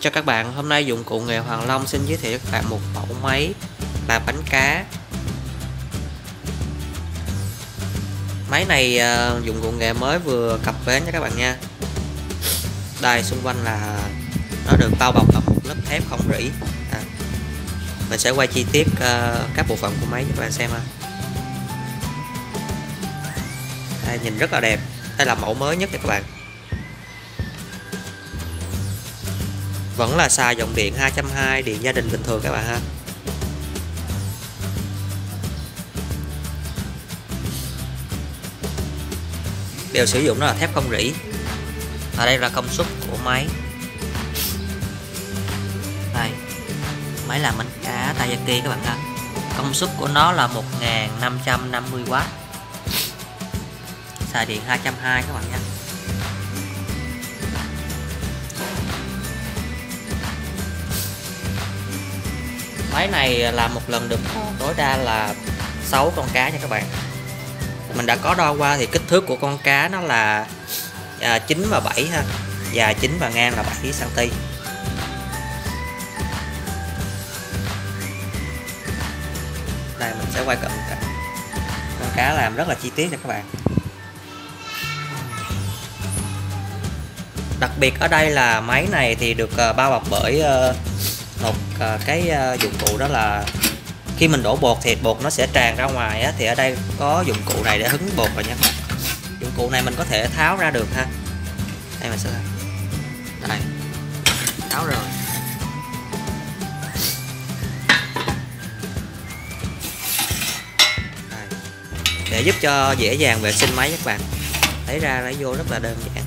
cho các bạn. Hôm nay dụng cụ nghề Hoàng Long xin giới thiệu cho các bạn một mẫu máy làm bánh cá. Máy này ờ, dụng cụ nghề mới vừa cập bến nha các bạn nha. Đây xung quanh là nó được bao bọc bằng một lớp thép không rỉ. À, mình sẽ quay chi tiết ờ, các bộ phận của máy cho các bạn xem ha. À, nhìn rất là đẹp. Đây là mẫu mới nhất nha các bạn. Vẫn là xài dòng điện 220 điện gia đình bình thường các bạn ha. Đều sử dụng đó là thép không rỉ. Ở đây là công suất của máy. Đây, máy làm bánh cá Taiyaki các bạn ha. Công suất của nó là 1550W xài điện 220 các bạn nha. Máy này làm một lần được tối đa là 6 con cá nha các bạn. Mình đã có đo qua thì kích thước của con cá nó là à, 9 và 7 ha và 9 và ngang là 7 cm đây mình sẽ quay cận con cá làm rất là chi tiết nha các bạn. Đặc biệt ở đây là máy này thì được à, bao bọc bởi ờ, một ờ, cái ờ, dụng cụ đó là khi mình đổ bột thì bột nó sẽ tràn ra ngoài á, thì ở đây có dụng cụ này để hứng bột rồi nha. Dụng cụ này mình có thể tháo ra được ha. Đây mình sẽ đây tháo rồi. Đây. để giúp cho dễ dàng vệ sinh máy các bạn. Lấy ra lấy vô rất là đơn giản.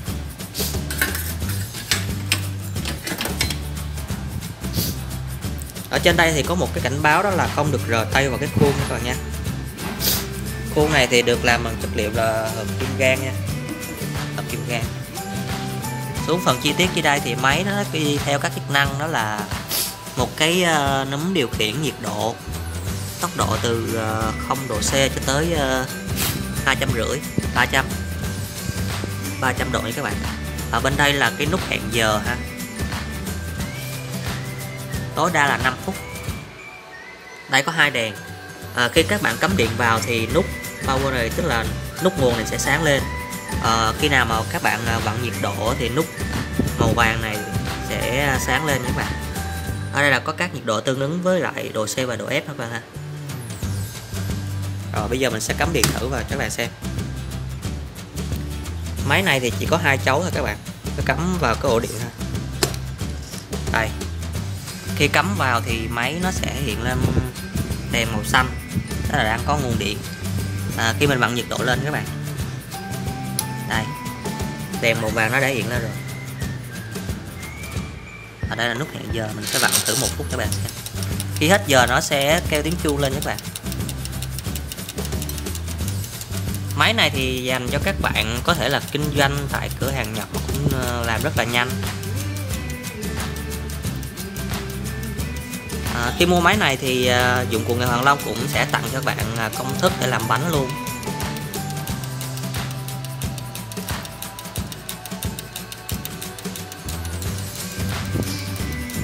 Trên đây thì có một cái cảnh báo đó là không được rờ tay vào cái khuôn các bạn nha. Khuôn này thì được làm bằng chất liệu là hợp kim gan nha. Hợp kim gan xuống phần chi tiết dưới đây thì máy nó đi theo các chức năng đó là một cái uh, nấm điều khiển nhiệt độ. Tốc độ từ ờ, uh, 0 độ C cho tới ờ, hai trăm rưỡi ba trăm. ba trăm độ nha các bạn. Ở bên đây là cái nút hẹn giờ ha tối đa là 5 phút. Đây có hai đèn. À, khi các bạn cắm điện vào thì nút power này tức là nút nguồn này sẽ sáng lên. À, khi nào mà các bạn à, vặn nhiệt độ thì nút màu vàng này sẽ sáng lên các bạn. Ở đây là có các nhiệt độ tương ứng với lại độ C và độ F các bạn ha. Rồi bây giờ mình sẽ cắm điện thử vào cho các bạn xem. Máy này thì chỉ có hai chấu thôi các bạn. Cứ cắm vào cái ổ điện ha đây khi cắm vào thì máy nó sẽ hiện lên đèn màu xanh đó là đang có nguồn điện. À, khi mình bật nhiệt độ lên các bạn. Đây đèn màu vàng nó đã hiện lên rồi. Ở đây là nút hẹn giờ mình sẽ vặn thử một phút các bạn khi hết giờ nó sẽ kêu tiếng chuông lên các bạn. Máy này thì dành cho các bạn có thể là kinh doanh tại cửa hàng nhật cũng ờ, làm rất là nhanh. À, khi mua máy này thì à, dụng cụ nghề Hoàng Long cũng sẽ tặng cho bạn à, công thức để làm bánh luôn.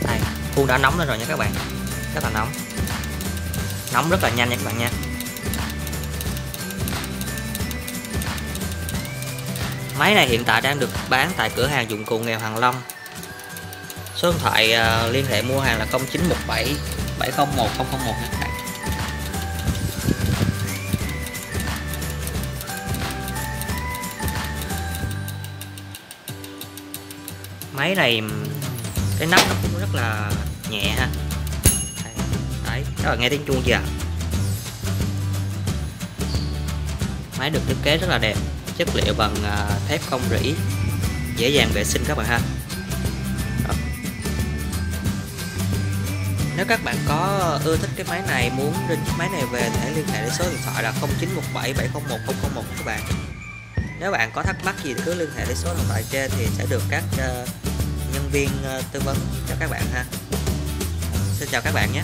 Đây khuôn đã nóng lên rồi nha các bạn. Rất là nóng. Nóng rất là nhanh nha các bạn nha. Máy này hiện tại đang được bán tại cửa hàng dụng cụ nghề Hoàng Long số điện thoại uh, liên hệ mua hàng là 0917 701 001 nha các bạn. Máy này cái nắp nó cũng rất là nhẹ ha. Đấy các bạn nghe tiếng chuông chưa máy được thiết kế rất là đẹp chất liệu bằng uh, thép không rỉ dễ dàng vệ sinh các bạn ha. Nếu các bạn có ưa thích cái máy này muốn rinh chiếc máy này về thì hãy liên hệ đến số điện thoại là 0917 701 001 các bạn. Nếu bạn có thắc mắc gì thì cứ liên hệ đến số điện thoại trên thì sẽ được các uh, nhân viên uh, tư vấn cho các bạn ha. Xin chào các bạn nhé.